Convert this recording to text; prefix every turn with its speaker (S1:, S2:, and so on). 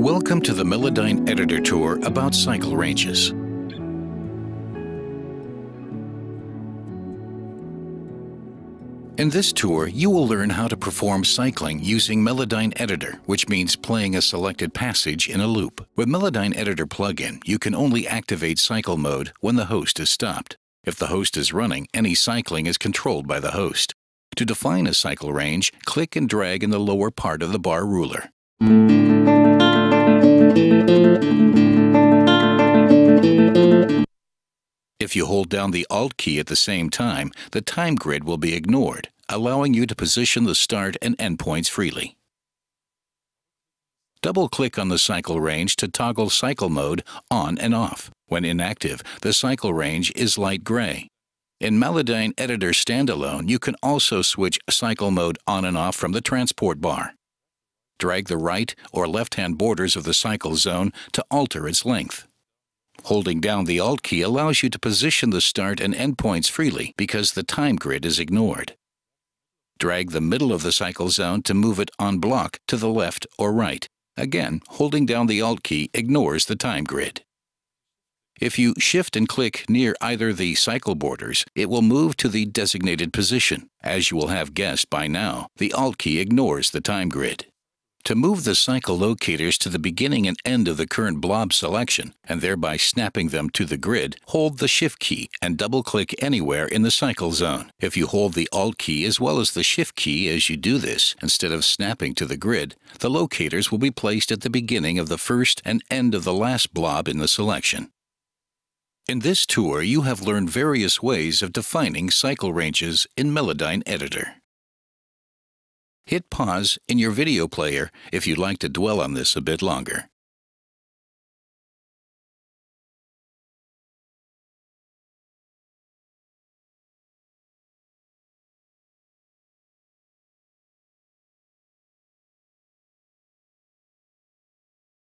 S1: Welcome to the Melodyne Editor Tour about cycle ranges. In this tour, you will learn how to perform cycling using Melodyne Editor, which means playing a selected passage in a loop. With Melodyne Editor plugin, you can only activate cycle mode when the host is stopped. If the host is running, any cycling is controlled by the host. To define a cycle range, click and drag in the lower part of the bar ruler. If you hold down the Alt key at the same time, the time grid will be ignored, allowing you to position the start and end points freely. Double-click on the cycle range to toggle cycle mode on and off. When inactive, the cycle range is light gray. In Melodyne Editor Standalone, you can also switch cycle mode on and off from the transport bar. Drag the right or left-hand borders of the cycle zone to alter its length. Holding down the Alt key allows you to position the start and end points freely because the time grid is ignored. Drag the middle of the cycle zone to move it on block to the left or right. Again, holding down the Alt key ignores the time grid. If you shift and click near either the cycle borders, it will move to the designated position. As you will have guessed by now, the Alt key ignores the time grid. To move the cycle locators to the beginning and end of the current blob selection, and thereby snapping them to the grid, hold the Shift key and double-click anywhere in the cycle zone. If you hold the Alt key as well as the Shift key as you do this, instead of snapping to the grid, the locators will be placed at the beginning of the first and end of the last blob in the selection. In this tour, you have learned various ways of defining cycle ranges in Melodyne Editor. Hit pause in your video player if you'd like to dwell on this a bit longer.